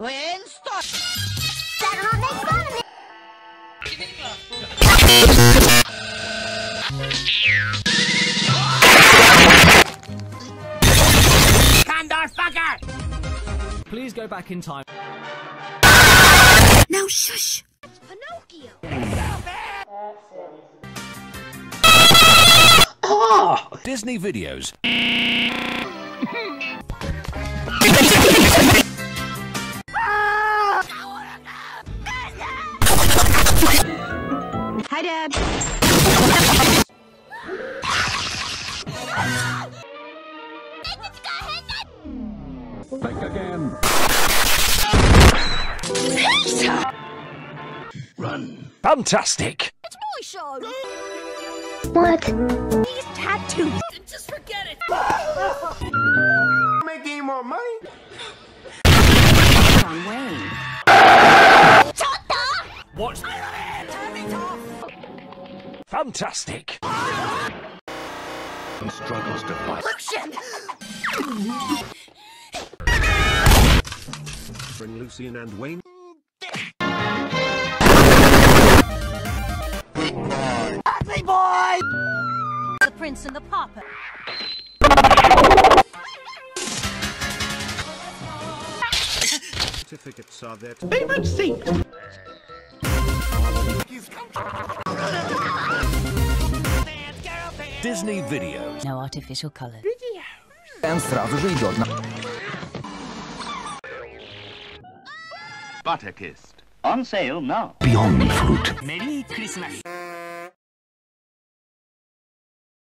Winston! Better not make fun of me. Condor fucker! Please go back in time. Now shush. Pinocchio. Ah! Disney videos. Hi, Dad. Think again. Run. Fantastic. My show. What? These tattoos. Just forget it! John Wayne. Watch Fantastic. Struggles to fight. Bring Lucian and Wayne. Happy boy! The Prince and the Pauper. Certificates are there to Disney videos. No artificial color. Butterkissed. On sale now. Beyond fruit. Merry Christmas!